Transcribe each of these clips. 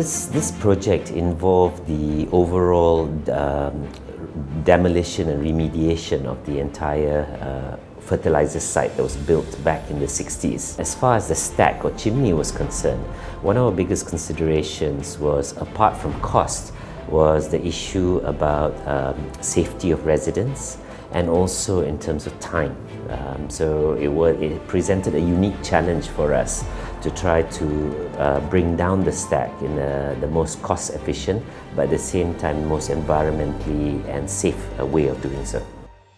this, this project involved the overall um, demolition and remediation of the entire uh, fertilizer site that was built back in the 60s. As far as the stack or chimney was concerned, one of our biggest considerations was, apart from cost, was the issue about um, safety of residents and also in terms of time. Um, so it, was, it presented a unique challenge for us to try to uh, bring down the stack in a, the most cost efficient but at the same time most environmentally and safe uh, way of doing so.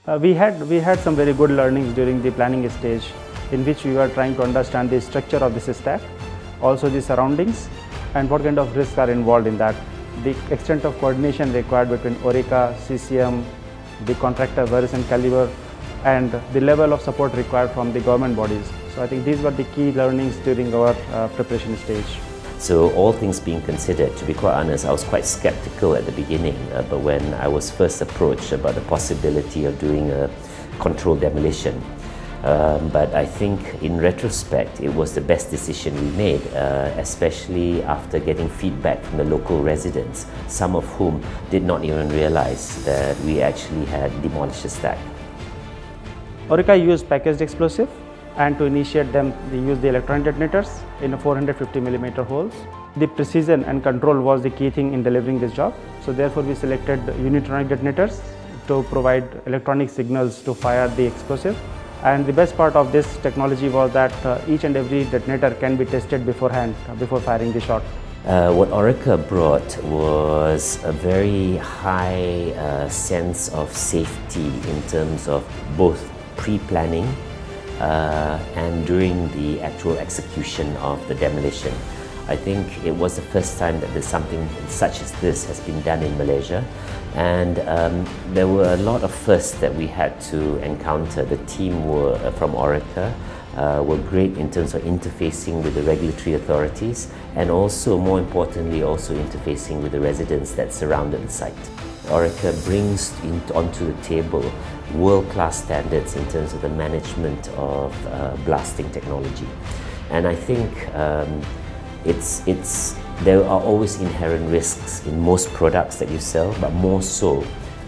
Uh, we, had, we had some very good learnings during the planning stage in which we were trying to understand the structure of this stack, also the surroundings and what kind of risks are involved in that. The extent of coordination required between Orica, CCM, the contractor Verus and Calibre and the level of support required from the government bodies. So I think these were the key learnings during our uh, preparation stage. So all things being considered, to be quite honest, I was quite skeptical at the beginning, uh, but when I was first approached about the possibility of doing a controlled demolition, um, but I think in retrospect, it was the best decision we made, uh, especially after getting feedback from the local residents, some of whom did not even realize that we actually had demolished the stack. Orica used packaged explosive and to initiate them, they used the electronic detonators in 450 millimeter holes. The precision and control was the key thing in delivering this job. So therefore, we selected unitronic detonators to provide electronic signals to fire the explosive and the best part of this technology was that uh, each and every detonator can be tested beforehand, uh, before firing the shot. Uh, what Orica brought was a very high uh, sense of safety in terms of both pre-planning uh, and during the actual execution of the demolition. I think it was the first time that there's something such as this has been done in Malaysia and um, there were a lot of firsts that we had to encounter. The team were uh, from Orica uh, were great in terms of interfacing with the regulatory authorities and also more importantly also interfacing with the residents that surrounded the site. Orica brings in, onto the table world-class standards in terms of the management of uh, blasting technology and I think um, it's, it's there are always inherent risks in most products that you sell, but more so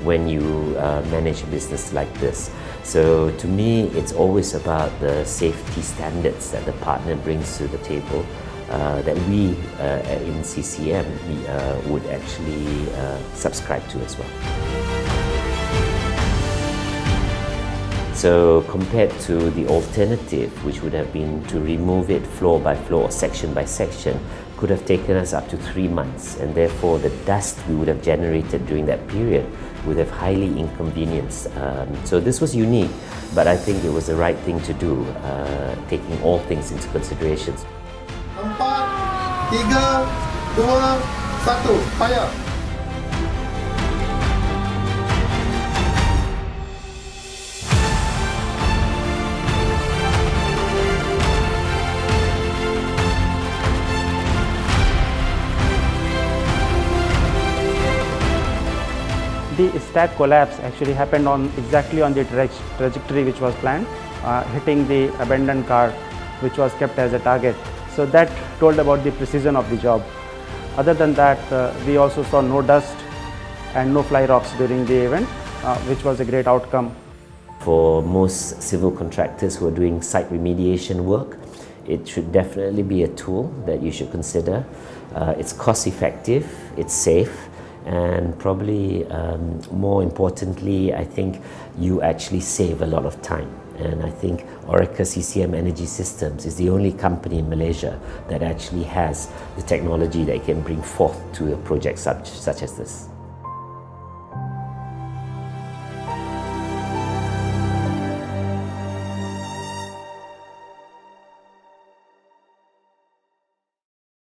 when you uh, manage a business like this. So to me, it's always about the safety standards that the partner brings to the table uh, that we uh, in CCM we, uh, would actually uh, subscribe to as well. So compared to the alternative, which would have been to remove it floor by floor, section by section, could have taken us up to three months and therefore the dust we would have generated during that period would have highly inconvenienced. Um, so this was unique, but I think it was the right thing to do, uh, taking all things into consideration. Empat, tiga, dua, satu, fire! The stack collapse actually happened on exactly on the tra trajectory which was planned, uh, hitting the abandoned car which was kept as a target. So that told about the precision of the job. Other than that, uh, we also saw no dust and no fly rocks during the event, uh, which was a great outcome. For most civil contractors who are doing site remediation work, it should definitely be a tool that you should consider. Uh, it's cost effective, it's safe, and probably um, more importantly, I think you actually save a lot of time. And I think Orica CCM Energy Systems is the only company in Malaysia that actually has the technology that can bring forth to a project such, such as this.